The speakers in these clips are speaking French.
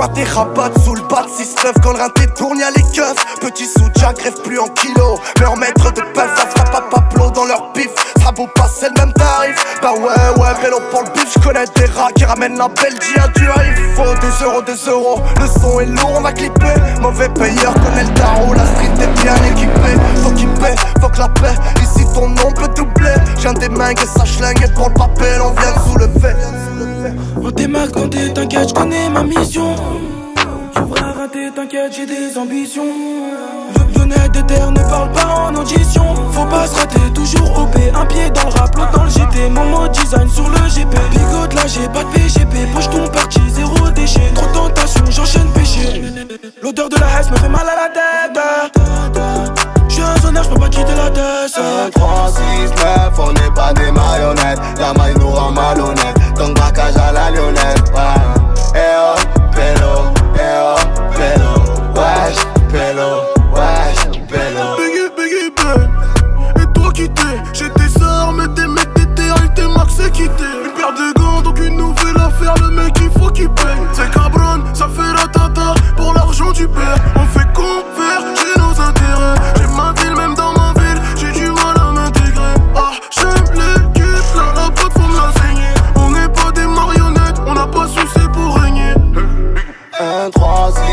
quoi t'es rabat sous le bat 6-9 quand le rein tourne y'a les keufs Petit soutien grève plus en kilos Leur maître de pelle ça frappe à paplo dans leur pif Ça vaut pas c'est le même tarif. Bah ouais ouais vélo pour le bif J'connais des rats qui ramènent la Belgique à du Il faut des euros des euros. Le son est lourd on va clipper. Mauvais payeur connaît le tarot. La street est bien équipée. Faut qu'il paie, faut que la paix. Ici ton nom peut doubler. J'ai des mains et ça schlingue Et pour le papel. On vient de soulever On démarque quand t'es t'inquiète j'connais ma mission. Tu feras rater t'inquiète j'ai des ambitions. Je venais des terres ne parle pas en audition. Faut pas se rater toujours OP Un pied dans le rap l'autre dans le GT Mon mode design sur le GP Bigote là j'ai pas de PGP Poche ton parti zéro déchet. Trop de tentation j'enchaîne péché. L'odeur de la haisse me fait mal à la tête. J'suis un zoneur, j'peux pas quitter la tête. 1, 3, 6, 9, on n'est pas des marionnettes. La maille nous rend malhonnête Donc braquage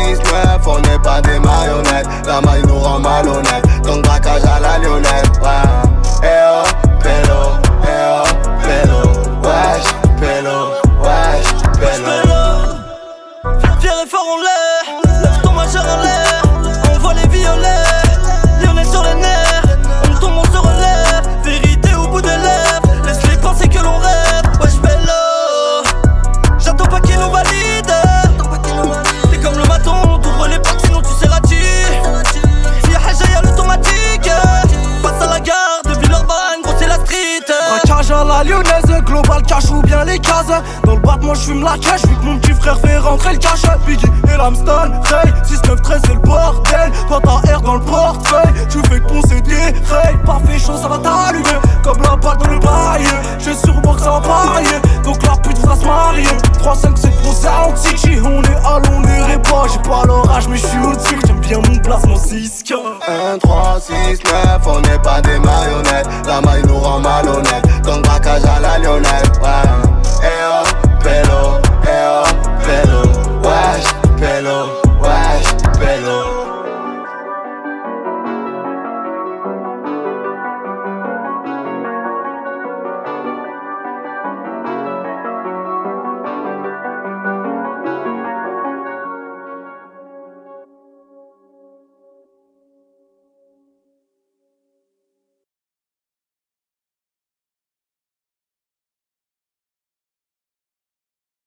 3, 6, 9, on n'est pas des marionnettes. La maille nous rend malhonnête. Donc braquage à la lyonnette ouais. Eh oh, pélo, eh oh, pélo. Wesh, pélo, wesh, pélo. Fier et fort en l'air, lève ton majeur en l'air, on voit les violets, global cash ou bien les cases. Dans le bat moi je fume la cash vu mon petit frère fait rentrer le cash. Biggie et l'Amston, Ray, 693 c'est le bordel. Toi t'as R dans le portefeuille, tu fais poncer des rails Pas fait chaud ça va t'allumer, comme la balle dans le bail J'ai moi que ça va parier, donc la pute va se marier. 3-5 c'est le procès antique, on est à l'on est pas. J'ai pas l'orage mais je suis au-dessus, j'aime bien mon placement 6 1, 3, 6, 9, on n'est pas des marionnettes. La maille nous rend malhonnête. Donc